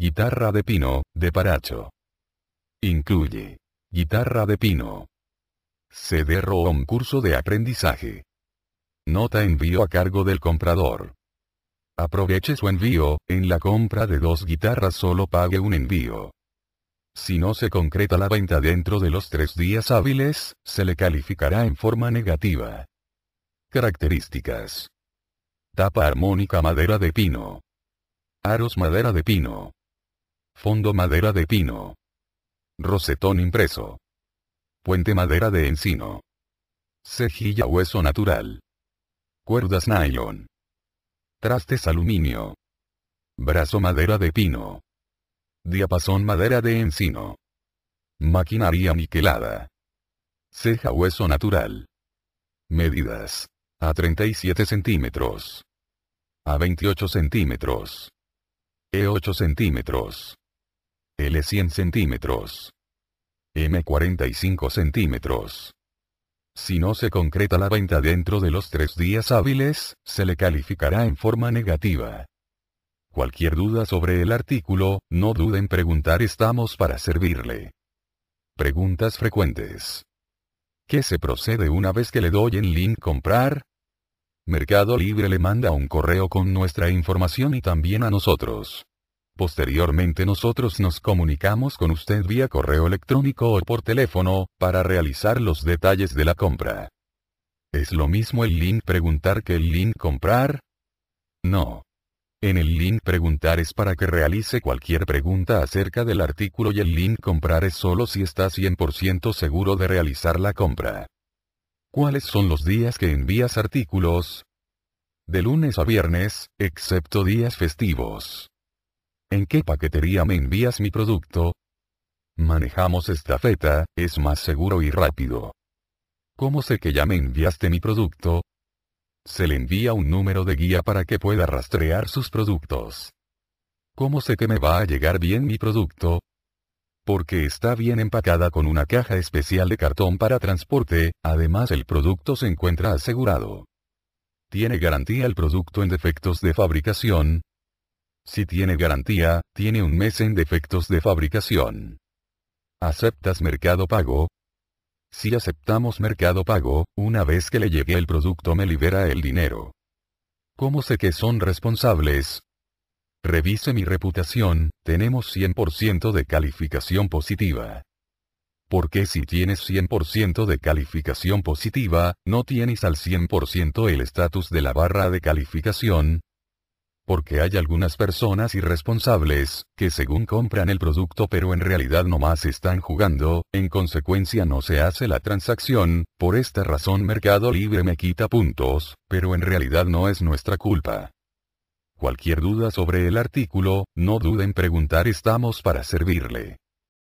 Guitarra de pino, de Paracho. Incluye. Guitarra de pino. CD-ROM curso de aprendizaje. Nota envío a cargo del comprador. Aproveche su envío, en la compra de dos guitarras solo pague un envío. Si no se concreta la venta dentro de los tres días hábiles, se le calificará en forma negativa. Características. Tapa armónica madera de pino. Aros madera de pino. Fondo madera de pino. Rosetón impreso. Puente madera de encino. Cejilla hueso natural. Cuerdas nylon. Trastes aluminio. Brazo madera de pino. Diapasón madera de encino. Maquinaria niquelada. Ceja hueso natural. Medidas. A 37 centímetros. A 28 centímetros. E 8 centímetros. L 100 centímetros. M 45 centímetros. Si no se concreta la venta dentro de los tres días hábiles, se le calificará en forma negativa. Cualquier duda sobre el artículo, no duden en preguntar estamos para servirle. Preguntas frecuentes. ¿Qué se procede una vez que le doy en link comprar? Mercado Libre le manda un correo con nuestra información y también a nosotros. Posteriormente nosotros nos comunicamos con usted vía correo electrónico o por teléfono, para realizar los detalles de la compra. ¿Es lo mismo el link preguntar que el link comprar? No. En el link preguntar es para que realice cualquier pregunta acerca del artículo y el link comprar es solo si está 100% seguro de realizar la compra. ¿Cuáles son los días que envías artículos? De lunes a viernes, excepto días festivos. ¿En qué paquetería me envías mi producto? Manejamos esta feta, es más seguro y rápido. ¿Cómo sé que ya me enviaste mi producto? Se le envía un número de guía para que pueda rastrear sus productos. ¿Cómo sé que me va a llegar bien mi producto? Porque está bien empacada con una caja especial de cartón para transporte, además el producto se encuentra asegurado. ¿Tiene garantía el producto en defectos de fabricación? Si tiene garantía, tiene un mes en defectos de fabricación. ¿Aceptas Mercado Pago? Si aceptamos Mercado Pago, una vez que le llegue el producto me libera el dinero. ¿Cómo sé que son responsables? Revise mi reputación, tenemos 100% de calificación positiva. Porque si tienes 100% de calificación positiva, no tienes al 100% el estatus de la barra de calificación, porque hay algunas personas irresponsables, que según compran el producto pero en realidad nomás están jugando, en consecuencia no se hace la transacción, por esta razón Mercado Libre me quita puntos, pero en realidad no es nuestra culpa. Cualquier duda sobre el artículo, no duden en preguntar estamos para servirle.